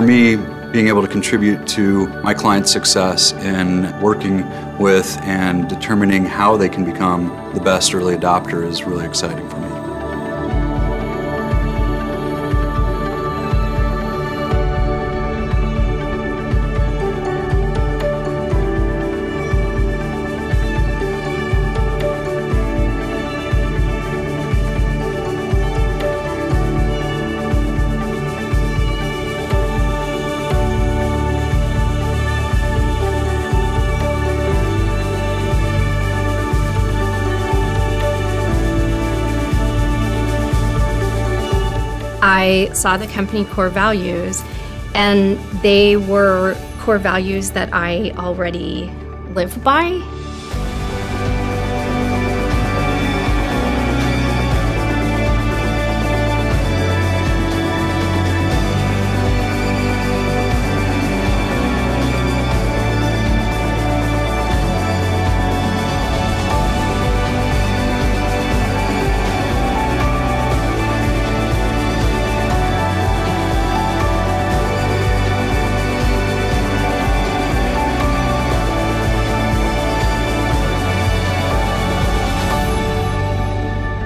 For me, being able to contribute to my client's success in working with and determining how they can become the best early adopter is really exciting for me. I saw the company core values, and they were core values that I already live by.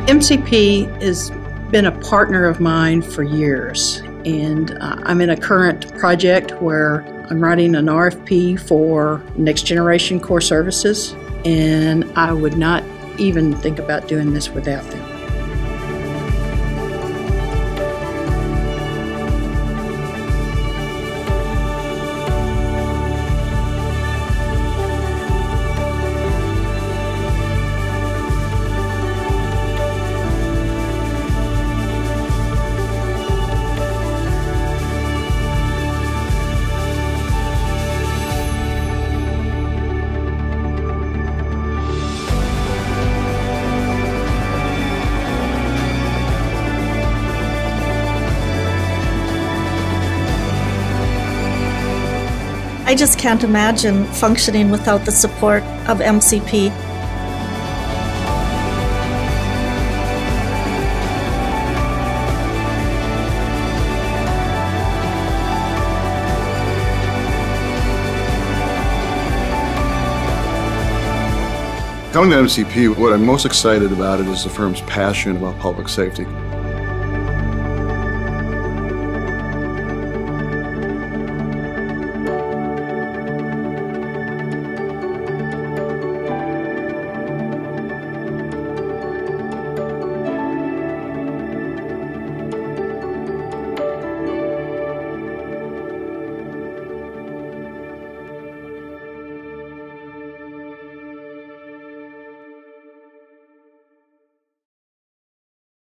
MCP has been a partner of mine for years, and uh, I'm in a current project where I'm writing an RFP for next generation core services, and I would not even think about doing this without them. I just can't imagine functioning without the support of MCP. Coming to MCP, what I'm most excited about it is the firm's passion about public safety.